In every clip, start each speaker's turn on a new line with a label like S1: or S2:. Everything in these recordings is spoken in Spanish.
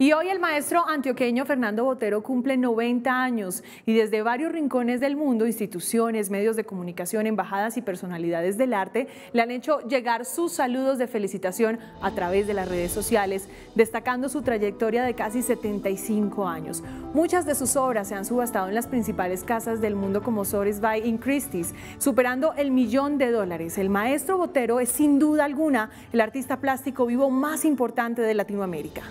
S1: Y hoy el maestro antioqueño Fernando Botero cumple 90 años y desde varios rincones del mundo, instituciones, medios de comunicación, embajadas y personalidades del arte le han hecho llegar sus saludos de felicitación a través de las redes sociales, destacando su trayectoria de casi 75 años. Muchas de sus obras se han subastado en las principales casas del mundo como Sotheby's y Christie's, superando el millón de dólares. El maestro Botero es sin duda alguna el artista plástico vivo más importante de Latinoamérica.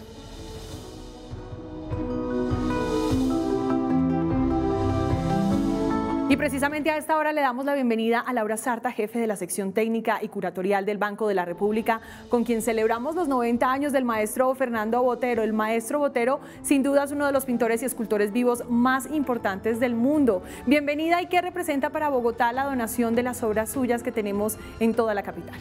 S1: Precisamente a esta hora le damos la bienvenida a Laura Sarta, jefe de la sección técnica y curatorial del Banco de la República, con quien celebramos los 90 años del maestro Fernando Botero. El maestro Botero, sin duda, es uno de los pintores y escultores vivos más importantes del mundo. Bienvenida y qué representa para Bogotá la donación de las obras suyas que tenemos en toda la capital.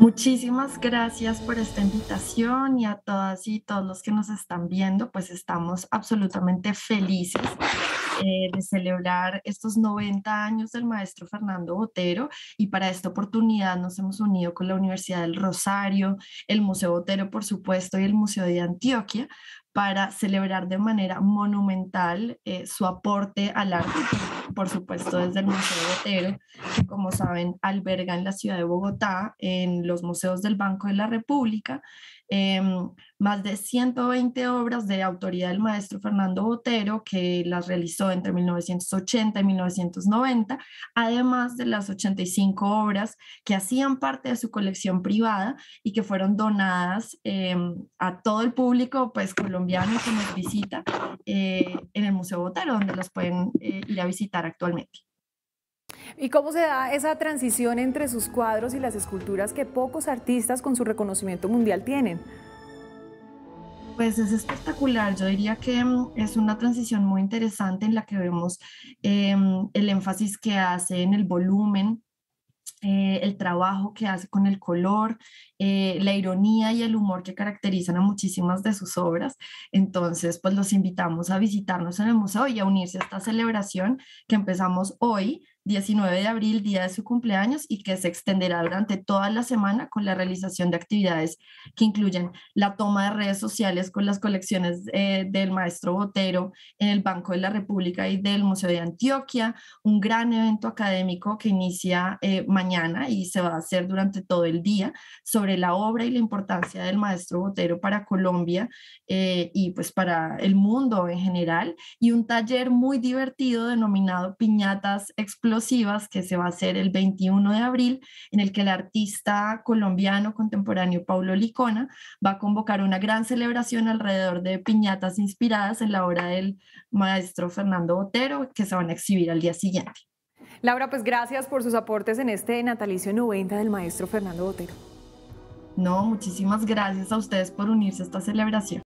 S2: Muchísimas gracias por esta invitación y a todas y todos los que nos están viendo, pues estamos absolutamente felices eh, de celebrar estos 90 años del maestro Fernando Botero. Y para esta oportunidad nos hemos unido con la Universidad del Rosario, el Museo Botero por supuesto y el Museo de Antioquia para celebrar de manera monumental eh, su aporte al arte, por supuesto desde el Museo Botero, que como saben alberga en la ciudad de Bogotá, en los museos del Banco de la República, Em, más de 120 obras de autoría del maestro Fernando Botero, que las realizó entre 1980 y 1990, además de las 85 obras que hacían parte de su colección privada y que fueron donadas em, a todo el público pues, colombiano que nos visita eh, en el Museo Botero, donde los pueden eh, ir a visitar actualmente.
S1: ¿Y cómo se da esa transición entre sus cuadros y las esculturas que pocos artistas con su reconocimiento mundial tienen?
S2: Pues es espectacular, yo diría que mm, es una transición muy interesante en la que vemos em, el énfasis que hace en el volumen, eh, el trabajo que hace con el color, eh, la ironía y el humor que caracterizan a muchísimas de sus obras. Entonces, pues los invitamos a visitarnos en el museo y a unirse a esta celebración que empezamos hoy 19 de abril, día de su cumpleaños, y que se extenderá durante toda la semana con la realización de actividades que incluyen la toma de redes sociales con las colecciones eh, del maestro Botero en el Banco de la República y del Museo de Antioquia, un gran evento académico que inicia eh, mañana y se va a hacer durante todo el día sobre la obra y la importancia del maestro Botero para Colombia eh, y pues para el mundo en general, y un taller muy divertido denominado Piñatas Explosivas que se va a hacer el 21 de abril, en el que el artista colombiano contemporáneo Paulo Licona va a convocar una gran celebración alrededor de piñatas inspiradas en la obra del maestro Fernando Botero, que se van a exhibir al día siguiente.
S1: Laura, pues gracias por sus aportes en este natalicio 90 del maestro Fernando Botero.
S2: No, muchísimas gracias a ustedes por unirse a esta celebración.